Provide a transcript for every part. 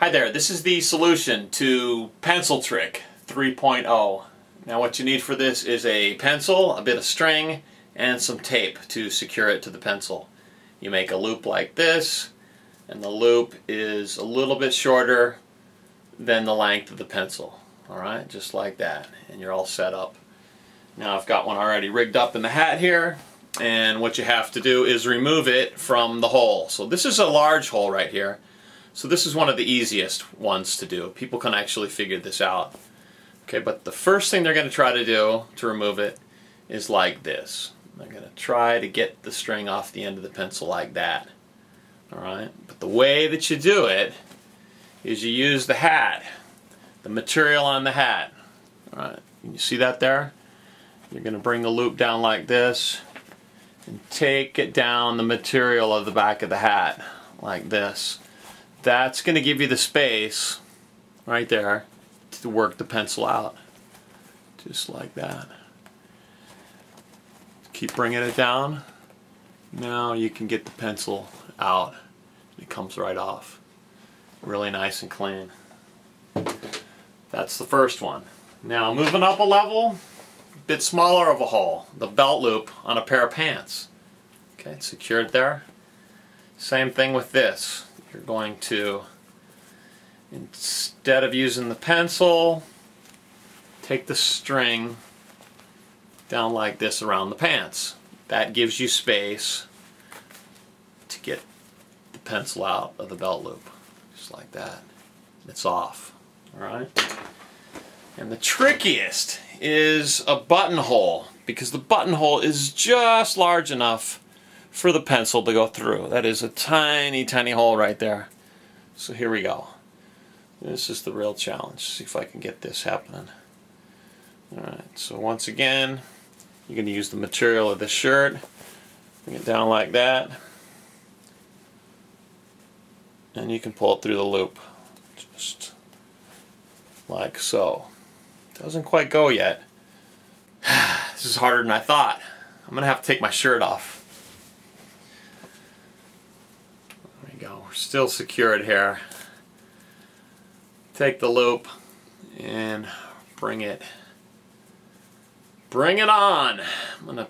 Hi there, this is the solution to Pencil Trick 3.0. Now what you need for this is a pencil, a bit of string, and some tape to secure it to the pencil. You make a loop like this, and the loop is a little bit shorter than the length of the pencil. Alright, just like that, and you're all set up. Now I've got one already rigged up in the hat here, and what you have to do is remove it from the hole. So this is a large hole right here. So this is one of the easiest ones to do. People can actually figure this out. Okay, but the first thing they're going to try to do to remove it is like this. They're going to try to get the string off the end of the pencil like that. Alright, but the way that you do it is you use the hat, the material on the hat. Alright, you see that there? You're going to bring the loop down like this and take it down the material of the back of the hat like this that's going to give you the space right there to work the pencil out. Just like that. Keep bringing it down. Now you can get the pencil out. It comes right off. Really nice and clean. That's the first one. Now moving up a level a bit smaller of a hole. The belt loop on a pair of pants. Okay secured there. Same thing with this you're going to, instead of using the pencil, take the string down like this around the pants. That gives you space to get the pencil out of the belt loop. Just like that. It's off. Alright? And the trickiest is a buttonhole because the buttonhole is just large enough for the pencil to go through. That is a tiny, tiny hole right there. So here we go. This is the real challenge. See if I can get this happening. Alright, so once again, you're going to use the material of the shirt. Bring it down like that. And you can pull it through the loop. Just like so. Doesn't quite go yet. this is harder than I thought. I'm going to have to take my shirt off. Still secured here. Take the loop and bring it bring it on. I'm going to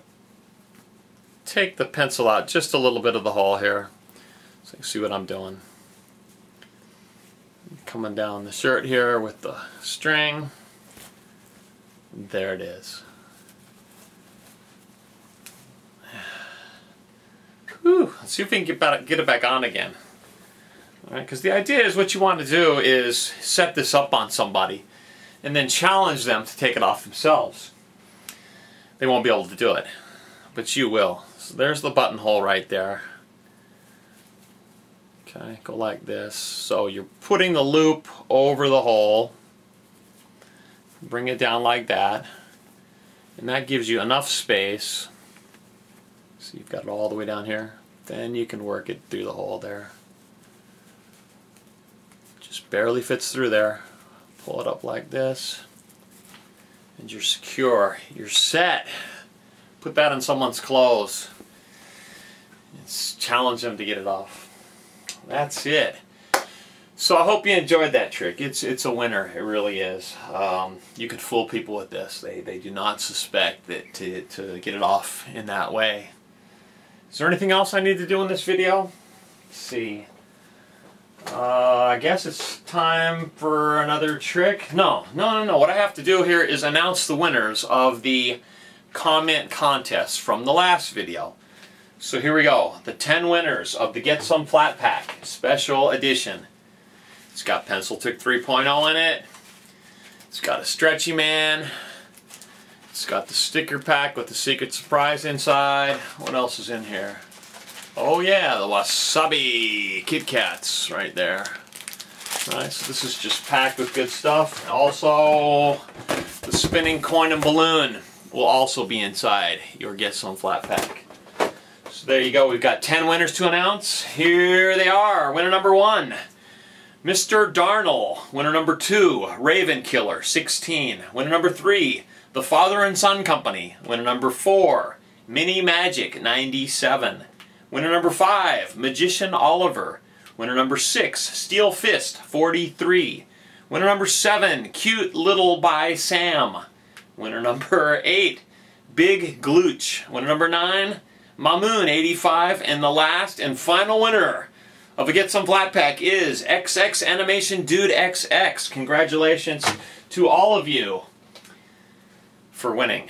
take the pencil out just a little bit of the hole here so you can see what I'm doing. Coming down the shirt here with the string. There it is. Whew. Let's see if we can get, get it back on again. Because the idea is what you want to do is set this up on somebody and then challenge them to take it off themselves. They won't be able to do it, but you will. So there's the buttonhole right there. Okay, go like this. So you're putting the loop over the hole. Bring it down like that. And that gives you enough space. So you've got it all the way down here. Then you can work it through the hole there. Just barely fits through there. Pull it up like this. And you're secure. You're set. Put that in someone's clothes. It's challenge them to get it off. That's it. So I hope you enjoyed that trick. It's it's a winner. It really is. Um, you can fool people with this. They they do not suspect that to to get it off in that way. Is there anything else I need to do in this video? Let's see. Uh, I guess it's time for another trick. No, no, no, no. What I have to do here is announce the winners of the comment contest from the last video. So here we go. The 10 winners of the Get Some Flat Pack Special Edition. It's got Pencil Trick 3.0 in it. It's got a Stretchy Man. It's got the sticker pack with the secret surprise inside. What else is in here? Oh yeah, the Wasabi Kit Kats right there. Right, so this is just packed with good stuff. Also, the spinning coin and balloon will also be inside your Get Some Flat Pack. So there you go. We've got 10 winners to announce. Here they are. Winner number one, Mr. Darnyl. Winner number two, Raven Killer, 16. Winner number three, The Father and Son Company. Winner number four, Mini Magic, 97. Winner number five, Magician Oliver. Winner number 6, Steel Fist, 43. Winner number 7, Cute Little by Sam. Winner number 8, Big Glooch. Winner number 9, Mamoon, 85. And the last and final winner of a Get Some Flat Pack is XX Animation Dude XX. Congratulations to all of you for winning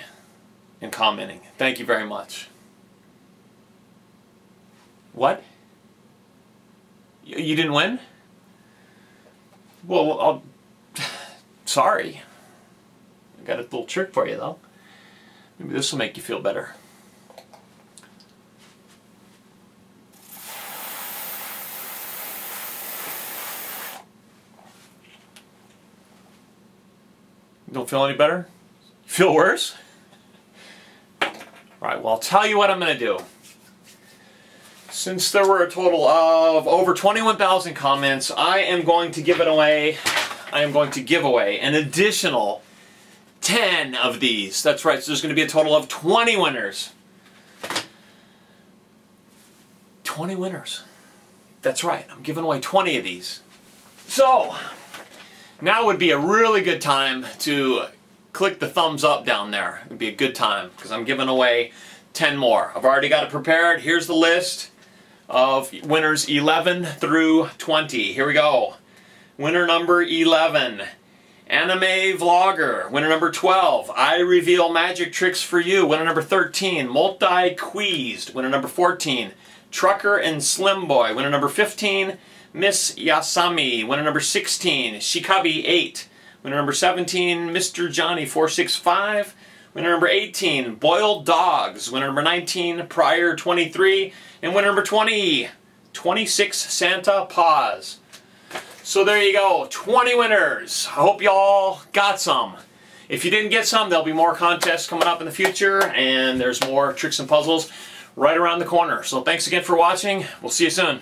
and commenting. Thank you very much. What? You didn't win? Well, I'll... sorry. I got a little trick for you, though. Maybe this will make you feel better. Don't feel any better? You feel worse? Alright, well I'll tell you what I'm going to do. Since there were a total of over 21,000 comments, I am going to give it away, I am going to give away an additional 10 of these. That's right, so there's going to be a total of 20 winners. 20 winners. That's right, I'm giving away 20 of these. So, now would be a really good time to click the thumbs up down there. It'd be a good time because I'm giving away 10 more. I've already got it prepared. Here's the list of winners 11 through 20. Here we go. Winner number 11, Anime Vlogger. Winner number 12, I Reveal Magic Tricks for You. Winner number 13, Multi-Queezed. Winner number 14, Trucker and Slim Boy. Winner number 15, Miss Yasami. Winner number 16, Shikabi 8. Winner number 17, Mr. Johny 465. Winner number 18, Boiled Dogs. Winner number 19, Prior 23. And winner number 20, 26 Santa Paws. So there you go, 20 winners. I hope y'all got some. If you didn't get some, there'll be more contests coming up in the future, and there's more tricks and puzzles right around the corner. So thanks again for watching. We'll see you soon.